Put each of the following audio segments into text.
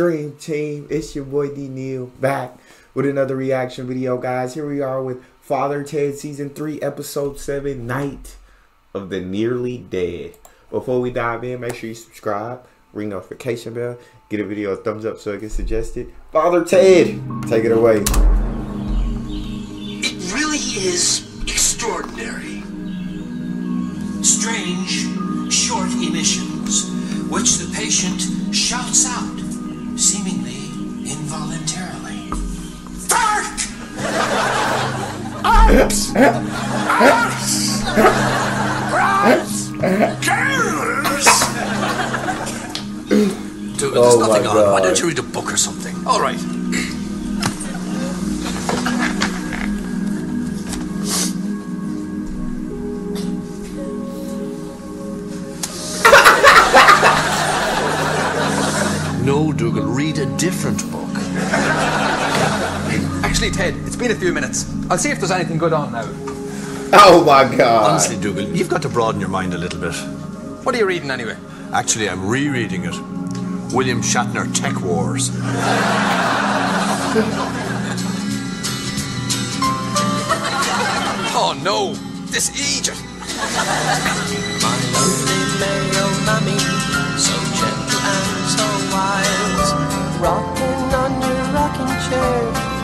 Dream Team? It's your boy D Neal back with another reaction video, guys. Here we are with Father Ted Season 3, Episode 7, Night of the Nearly Dead. Before we dive in, make sure you subscribe, ring notification bell, get a video a thumbs up so it gets suggested. Father Ted, take it away. It really is extraordinary. Strange, short emissions, which the patient shouts out, seemingly involuntarily. Fuck! Arms! Arms! Arms! Careless! Dude, Oh there's my nothing on. Why don't you read a book or something? All right. No, Dougal, read a different book. Actually, Ted, it's been a few minutes. I'll see if there's anything good on now. Oh my god. Honestly, Dougal, you've got to broaden your mind a little bit. What are you reading anyway? Actually, I'm rereading it. William Shatner Tech Wars. Oh no! This Egypt!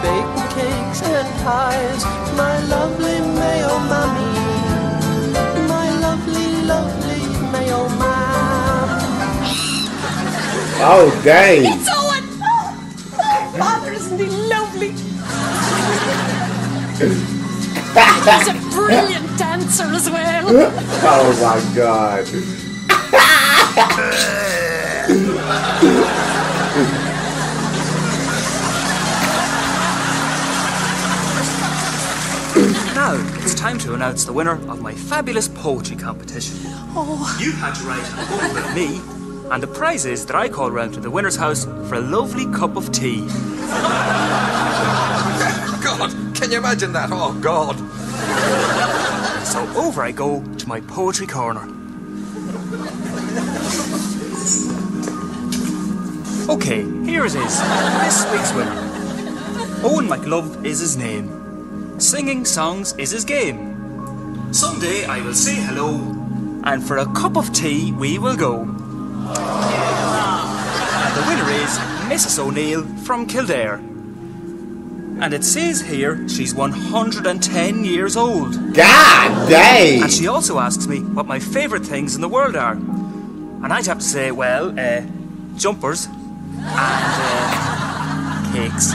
Baking cakes and pies. My lovely Mayo mummy, my lovely, lovely Mayo mom. Oh dang. It's Eoin! Oh, Father, isn't he lovely? He's a brilliant dancer as well. Oh my god. it's time to announce the winner of my fabulous poetry competition. Oh. You had to write a poem about me, and the prize is that I call round to the winner's house for a lovely cup of tea. God, can you imagine that? Oh God! So over I go to my poetry corner. Okay, here it is. This week's winner. Eoin McLove is his name. Singing songs is his game. Someday I will say hello, and for a cup of tea we will go. And the winner is Mrs. O'Neill from Kildare. And it says here she's 110 years old. God dang. And she also asks me what my favourite things in the world are. And I'd have to say, well, uh, jumpers and uh, cakes.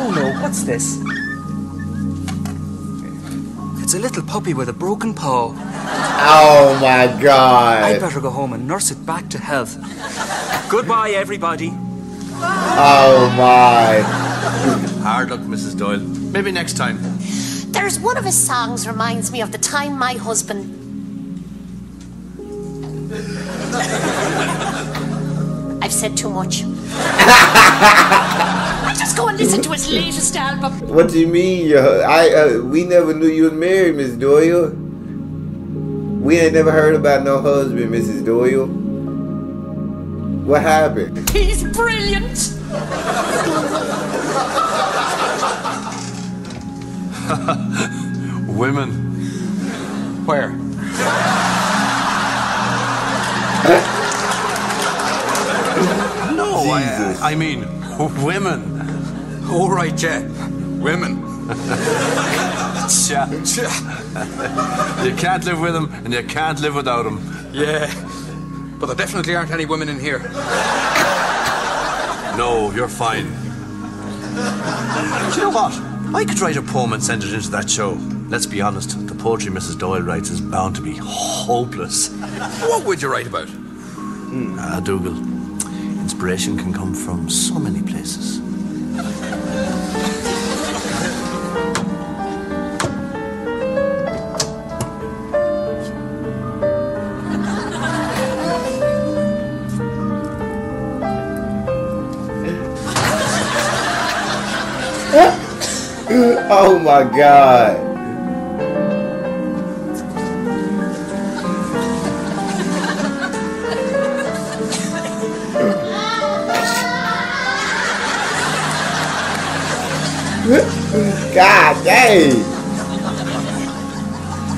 Oh no, what's this? It's a little puppy with a broken paw. Oh my god. I'd better go home and nurse it back to health. Goodbye, everybody. Oh my. Hard luck, Mrs. Doyle. Maybe next time. There's one of his songs reminds me of the time my husband. I've said too much. Just go and listen to his latest album. What do you mean? yo? I uh, we never knew you was married, Miss Doyle. We ain't never heard about no husband, Mrs. Doyle. What happened? He's brilliant. Women. Where? No, I, I mean, women. Oh right, yeah. Women. Tja. You can't live with them, and you can't live without them. Yeah. But there definitely aren't any women in here. No, you're fine. Do you know what? I could write a poem and send it into that show. Let's be honest, the poetry Mrs. Doyle writes is bound to be hopeless. What would you write about? Ah, Dougal. Inspiration can come from so many places. Oh my god. God dang.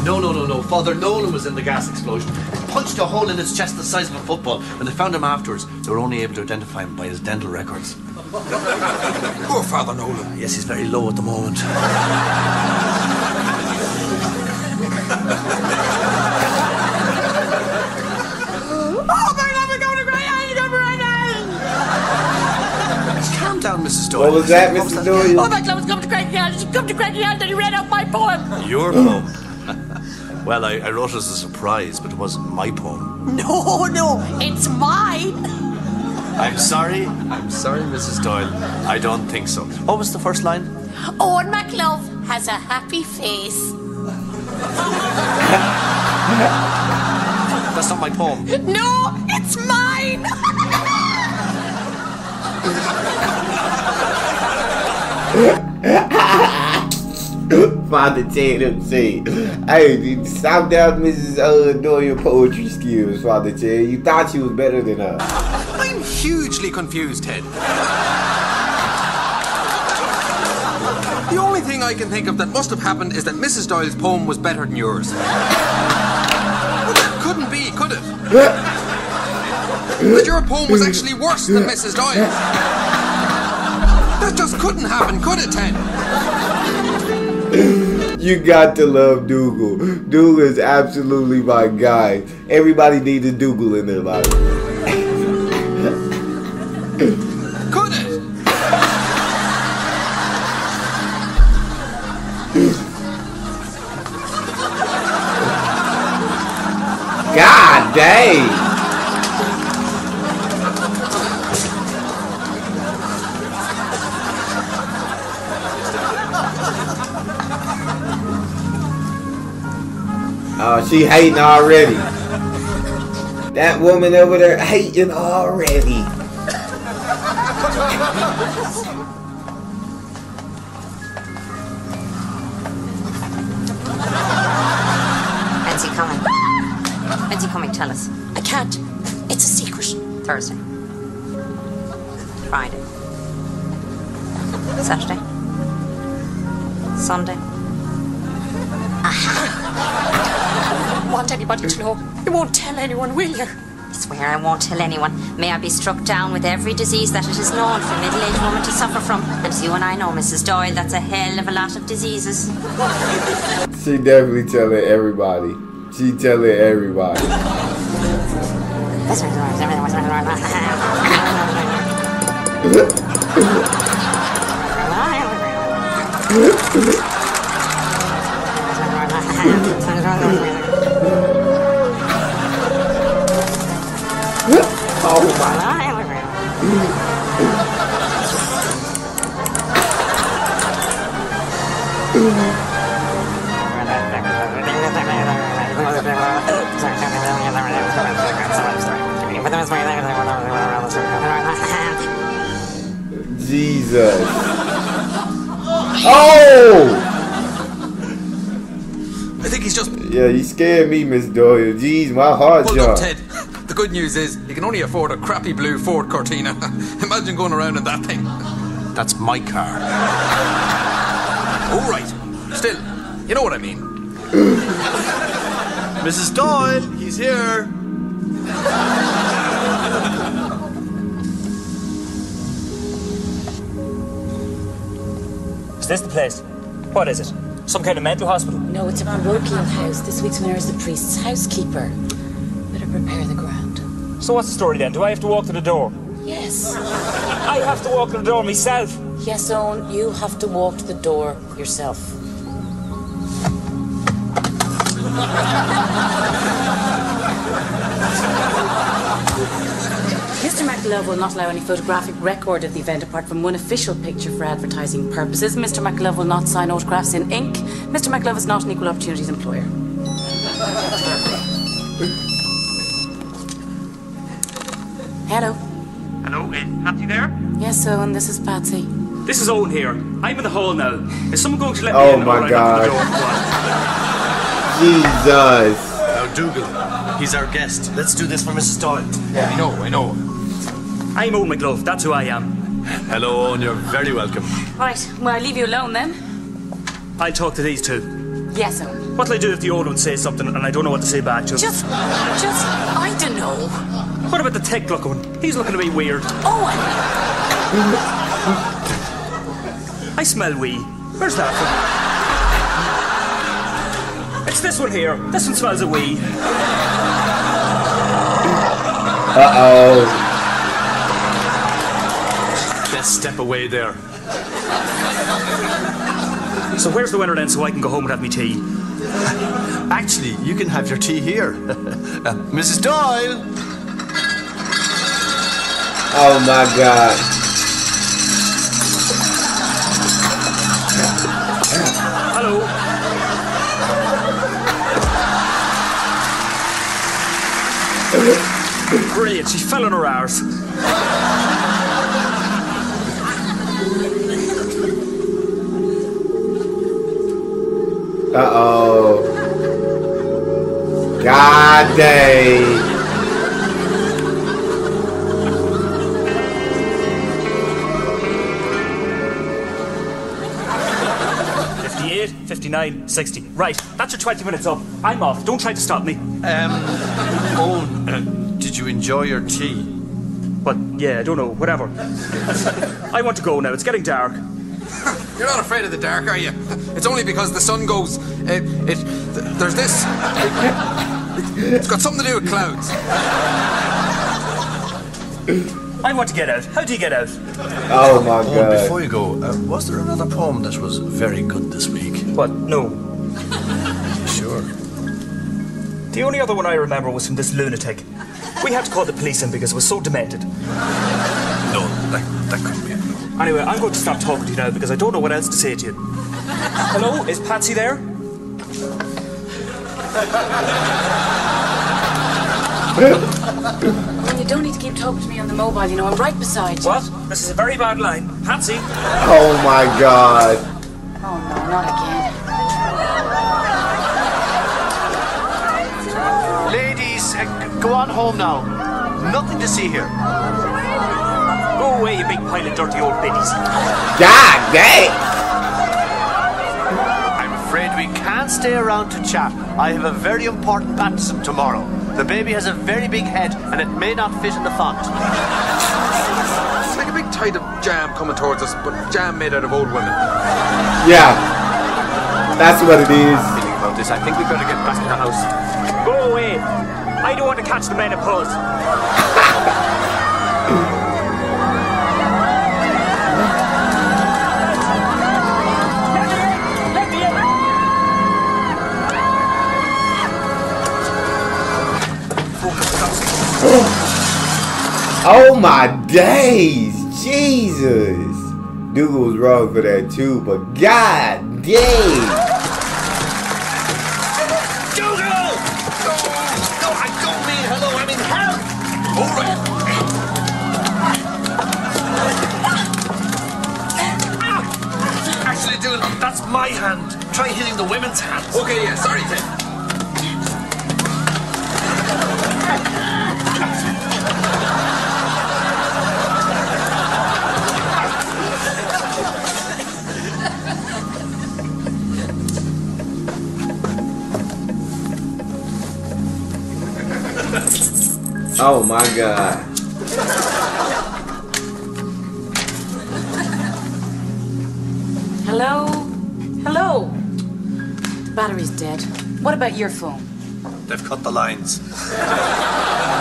No, no, no, no. Father Nolan was in the gas explosion. It punched a hole in his chest the size of a football. When they found him afterwards, they were only able to identify him by his dental records. Poor Father Nolan. Ah, yes, he's very low at the moment. Calm down, Mrs. Doyle. What was that, What was Doyle? Oh, McLove has come to Craggy Island. He's come to Craggy Island and he read out my poem. Your poem. well, I, I wrote it as a surprise, but it wasn't my poem. No, no, it's mine. I'm sorry. I'm sorry, Mrs. Doyle. I don't think so. What was the first line? Eoin McLove has a happy face. That's not my poem. No, it's mine. Father Ted say, hey, stop down Mrs. Uh, your poetry skills, Father Ted. You thought you was better than her. I'm hugely confused, Ted. The only thing I can think of that must have happened is that Mrs. Doyle's poem was better than yours. But that couldn't be, could it? That your poem was actually worse than Mrs. Doyle's. Couldn't happen, could it, Ted? You got to love Dougal. Dougal is absolutely my guy. Everybody needs a Dougal in their life. Could it? God dang! Oh, she hating already. That woman over there hating already. He coming? He coming? Tell us. I can't. It's a secret. Thursday. Friday. Saturday. Sunday. Want anybody to know? You won't tell anyone, will you? I swear I won't tell anyone. May I be struck down with every disease that it is known for a middle-aged woman to suffer from. And as you and I know, Mrs. Doyle, that's a hell of a lot of diseases. She definitely telling everybody. She telling everybody. Oh my. Jesus. Oh! I think he's just Yeah, you scared me, Miss Doyle. Jeez, my heart up, jumped. The good news is he can only afford a crappy blue Ford Cortina. Imagine going around in that thing. That's my car. All right. Still, you know what I mean. Mrs. Doyle, he's here. Is this the place? What is it? Some kind of mental hospital? No, it's a parochial house. This week's winner is the priest's housekeeper. Better prepare the ground. So what's the story then? Do I have to walk to the door? Yes. I have to walk to the door myself. Yes, Eoin, you have to walk to the door yourself. Mr. McLove will not allow any photographic record of the event apart from one official picture for advertising purposes. Mr. McLove will not sign autographs in ink. Mr. McLove is not an equal opportunities employer. Hello. Hello, is Patsy there? Yes, Eoin, this is Patsy. This is Eoin here. I'm in the hall now. Is someone going to let Oh me in? my I knock on the God. Jesus. Now, Dougal, he's our guest. Let's do this for Mrs. Doyle. Yeah, I know, I know. I'm Eoin McLove. That's who I am. Hello, Eoin. You're very welcome. Right, well, I'll leave you alone then. I'll talk to these two. Yes, Eoin. What'll I do if the old one says something and I don't know what to say back to him? Just, just, I don't know. What about the tech looking one? He's looking a bit weird. Eoin! I smell wee. Where's that one? It's this one here. This one smells a wee. Uh oh. Best step away there. So where's the winner then so I can go home and have me tea? Actually, you can have your tea here. Uh, Mrs. Doyle! Oh my god. Hello. Brilliant, she fell on her arse. Uh oh. God dang. 58, 59, 60. Right, that's your 20 minutes up. I'm off. Don't try to stop me. Um, Eoin, uh, did you enjoy your tea? But yeah, I don't know, whatever. I want to go now. It's getting dark. You're not afraid of the dark, are you? It's only because the sun goes. It. it th- there's this. it's got something to do with clouds. I want to get out. How do you get out? Oh my Eoin, god. before you go, uh, was there another poem that was very good this week? What? No. Sure. The only other one I remember was from this lunatic. We had to call the police in because it was so demented. No, that, that couldn't be it. Anyway, I'm going to stop talking to you now because I don't know what else to say to you. Hello, is Patsy there? Eoin, you don't need to keep talking to me on the mobile, you know, I'm right beside you. What? This is a very bad line. Patsy? Oh my god. Oh, no, not again. Ladies, uh, go on home now. Nothing to see here. Go away, you big pile of dirty old biddies. God dang. I'm afraid we can't stay around to chat. I have a very important baptism tomorrow. The baby has a very big head and it may not fit in the font. It's like a big tide of jam coming towards us, but jam made out of old women. Yeah. That's what it is. Thinking about this, I think we better get back to the house. Go away. I don't want to catch the menopause. Oh my days. Jesus. Dougal was wrong for that too, but god dang. That's my hand. Try hitting the women's hands. Okay, yeah, sorry, Ted. Oh my god. Hello? Hello? The battery's dead. What about your phone? They've cut the lines.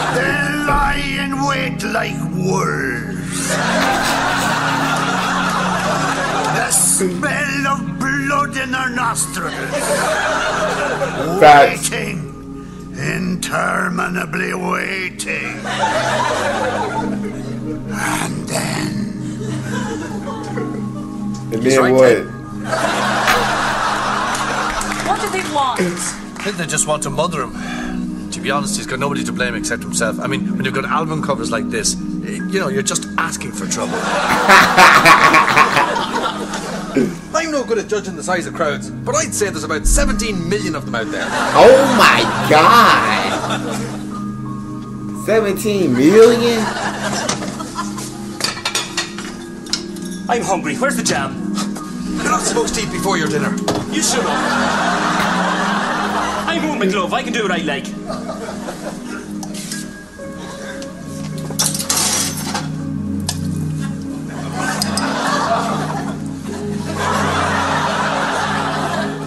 They lie in wait like wolves. the smell of blood in their nostrils. Facts. Waiting. Interminably waiting. And then. And He's then right, what? Ted. They want? I think they just want to mother him. To be honest, he's got nobody to blame except himself. I mean, when you've got album covers like this, eh, you know, you're just asking for trouble. I'm no good at judging the size of crowds, but I'd say there's about 17 million of them out there. Oh my god. 17 million? I'm hungry. Where's the jam? You're not supposed to eat before your dinner. You should up. I'm Eoin McLove. I can do what I like.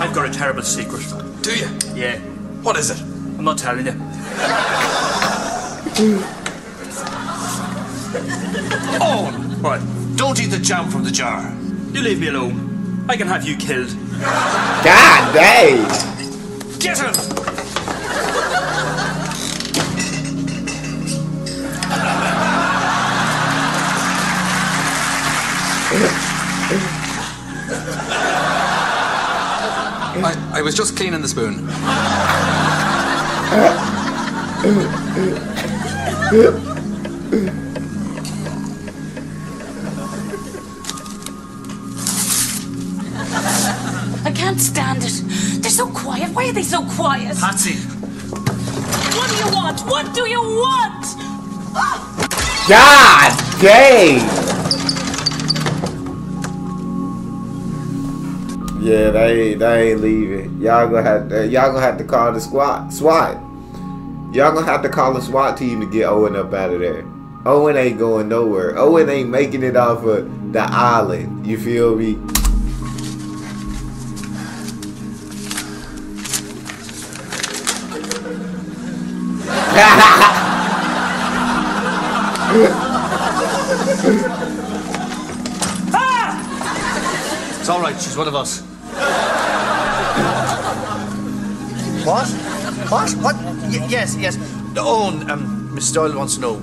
I've got a terrible secret. Do you? Yeah, What is it? I'm not telling you. Oh, Eoin, What? don't eat the jam from the jar. You leave me alone. I can have you killed. God dang. Get him! I, I was just cleaning the spoon. I can't stand it. They're so quiet. Why are they so quiet? Patsy, What do you want? What do you want? Ah! God dang. Yeah, they ain't, they ain't leaving. Y'all gonna have to, y'all gonna have to call the squad SWAT. Y'all gonna have to call the SWAT team to get Eoin up out of there. Eoin ain't going nowhere. Eoin ain't making it off of the island. You feel me? It's all right. She's one of us. What? What? What? Y- yes, yes. Eoin, um, Miss Doyle wants to know,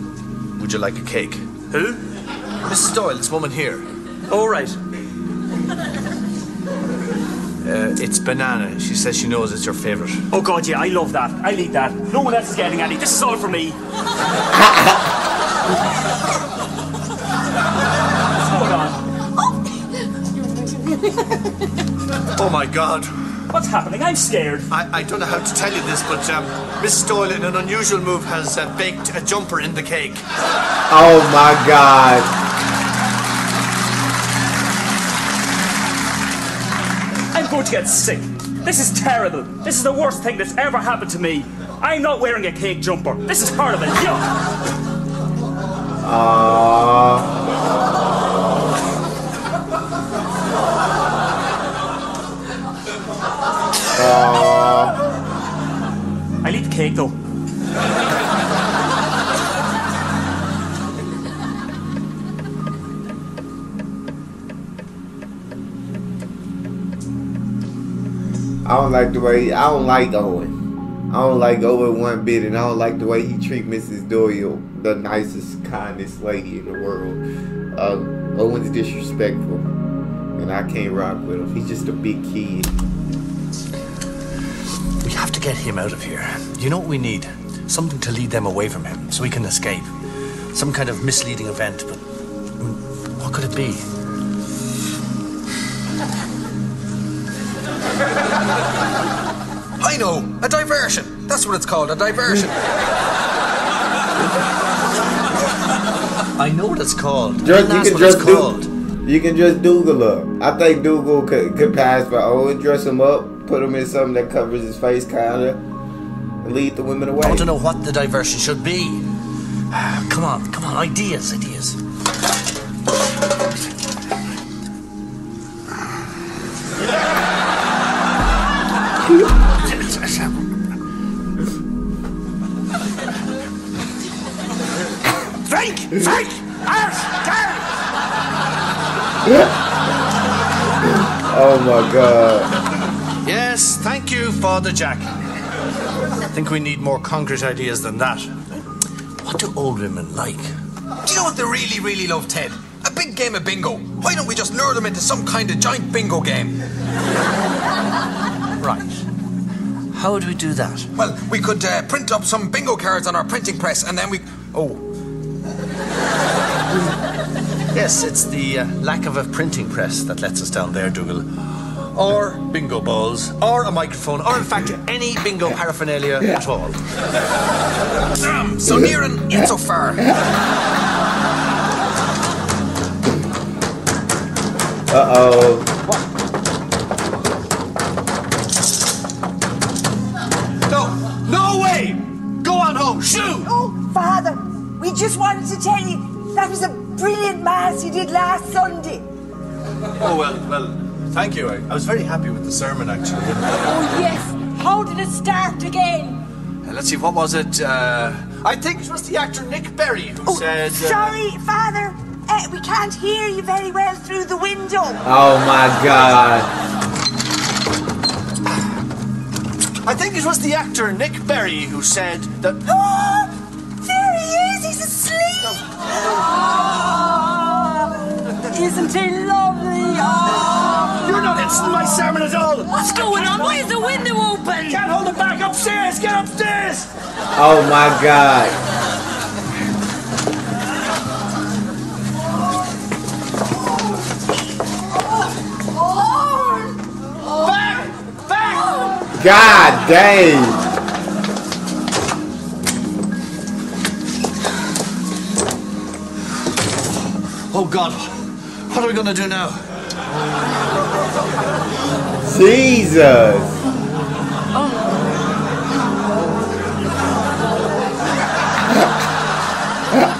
would you like a cake? Who? Miss Doyle, this woman here. All right. Uh, it's banana. She says she knows it's your favorite. Oh God, yeah, I love that. I need that. No one else is getting any. This is all for me. Hold on. Oh my God. What's happening? I'm scared. I, I don't know how to tell you this, but um, Mrs. Doyle, in an unusual move, has uh, baked a jumper in the cake. Oh my God. Going to get sick. This is terrible. This is the worst thing that's ever happened to me. I'm not wearing a cake jumper. This is horrible. Yuck. Aww. Aww. I need the cake though. I don't like the way I don't like Eoin. I don't like Eoin one bit, and I don't like the way he treat Mrs. Doyle, the nicest, kindest lady in the world. Uh, Eoin's disrespectful, and I can't rock with him. He's just a big kid. We have to get him out of here. You know what we need? Something to lead them away from him so we can escape. Some kind of misleading event, but what could it be? I know, a diversion. That's what it's called, a diversion. I know what it's called. Just, That's you can what just it's called. do. You can just Dougal up. I think Dougal could, could pass for Eoin. Dress him up, put him in something that covers his face, kinda, lead the women away. I want to know what the diversion should be. Come on, come on, ideas, ideas. Oh my God. Yes, thank you, Father Jack. I think we need more concrete ideas than that. What do old women like? Do you know what they really, really love, Ted? A big game of bingo. Why don't we just lure them into some kind of giant bingo game? Right. How would we do that? Well, we could uh, print up some bingo cards on our printing press and then we. Oh, Yes, it's the uh, lack of a printing press that lets us down there, Dougal. Or bingo balls, or a microphone, or in fact any bingo paraphernalia at all. um, so near and yet so far. Uh oh. What? No, no way! Go on home, shoot! Oh, Father, we just wanted to tell you that was a brilliant mass you did last Sunday. Oh, well, well, thank you. I, I was very happy with the sermon, actually. Oh, yes. How did it start again? Uh, let's see, what was it? Uh, I think it was the actor Nick Berry who said. uh, Sorry, Father. Uh, we can't hear you very well through the window. Oh my god. I think it was the actor Nick Berry who said that. Isn't he lovely? Oh. You're not interested in my sermon at all! What's going on? Why is the window open? Can't hold it back upstairs! Get upstairs! Oh my god. Back! Back! God dang. Oh God, what are we gonna do now? Jesus.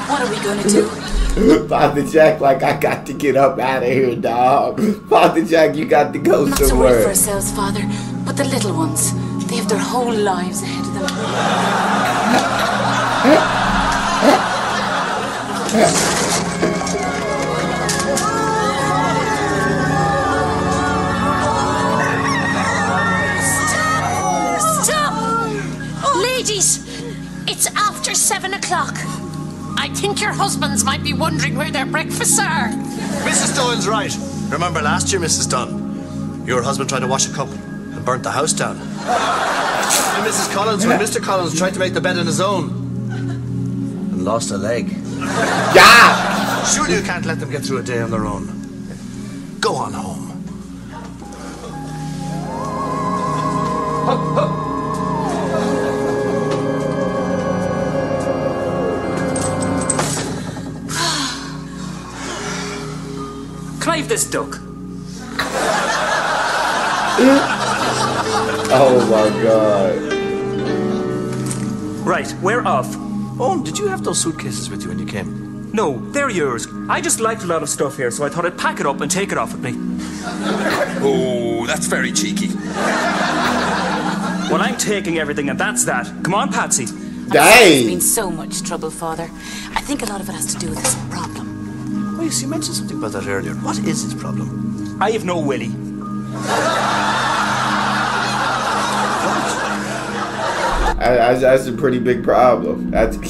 What are we gonna do? Father Jack, like I got to get up out of here, dog. Father Jack, you got to go Not to worry for ourselves, Father, but the little ones. They have their whole lives ahead of them. after seven o'clock. I think your husbands might be wondering where their breakfasts are. Mrs. Doyle's right. Remember last year, Mrs. Dunn? Your husband tried to wash a cup and burnt the house down. And Mrs. Collins, when Mr. Collins tried to make the bed on his own and lost a leg. Yeah. Surely you can't let them get through a day on their own. Go on home. Can I have this duck? Oh my god. Right, we're off. Oh, did you have those suitcases with you when you came? No, they're yours. I just liked a lot of stuff here, so I thought I'd pack it up and take it off with me. Oh, that's very cheeky. Well, I'm taking everything, and that's that. Come on, Patsy. It's Dang. been so much trouble, Father. I think a lot of it has to do with this problem. Oh, yes, you mentioned something about that earlier. What is his problem? I have no willy. I, I, that's a pretty big problem. That's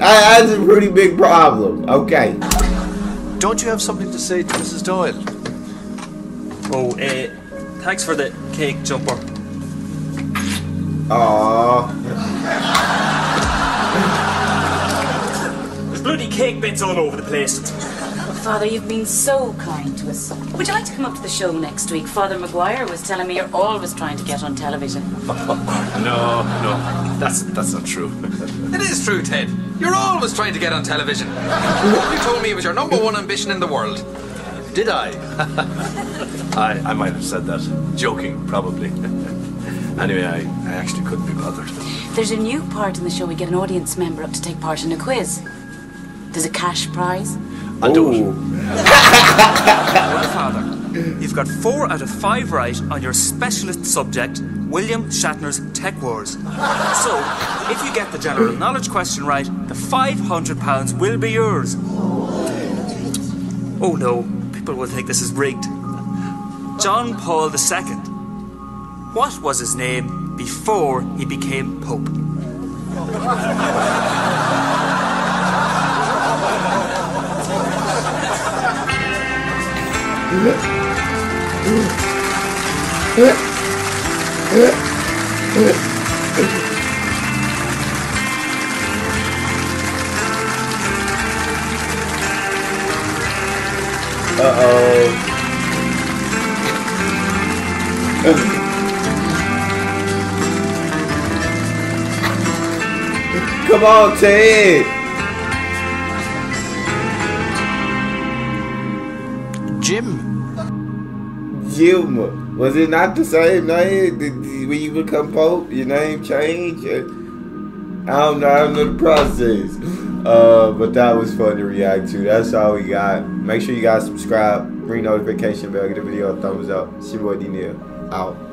that's a pretty big problem. Okay. Don't you have something to say to Mrs. Doyle? Oh, uh, thanks for the cake jumper. Aww. Bloody cake bits all over the place. Father, you've been so kind to us. Would you like to come up to the show next week? Father McGuire was telling me you're always trying to get on television. No, no, that's that's not true. It is true, Ted. You're always trying to get on television. you told me it was your number one ambition in the world. Did I? I I might have said that, joking, probably. anyway, I, I actually couldn't be bothered. There's a new part in the show. We get an audience member up to take part in a quiz. There's a cash prize. I'll do it. Ooh. Well, Father, you've got four out of five right on your specialist subject, William Shatner's Tech Wars. So, if you get the general knowledge question right, the £500 will be yours. Oh no, people will think this is rigged. John Paul II. What was his name before he became Pope? Uh oh. Come on, Ted. Was it not the same name? Did, when you become Pope, your name changed? I don't know. I don't know the process. Uh, but that was fun to react to. That's all we got. Make sure you guys subscribe, ring notification bell, give the video a thumbs up. It's your boy D Neal. Out.